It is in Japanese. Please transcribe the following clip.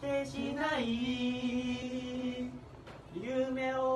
てしない。夢を